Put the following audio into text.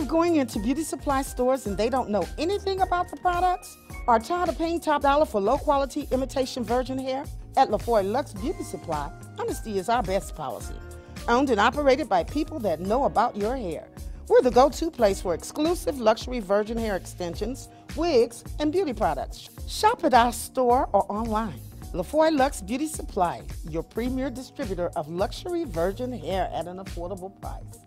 of going into beauty supply stores and they don't know anything about the products? Are tired of paying top dollar for low quality imitation virgin hair? At La Foi Luxe Beauty Supply, honesty is our best policy. Owned and operated by people that know about your hair. We're the go to place for exclusive luxury virgin hair extensions, wigs, and beauty products. Shop at our store or online. La Foi Luxe Beauty Supply, your premier distributor of luxury virgin hair at an affordable price.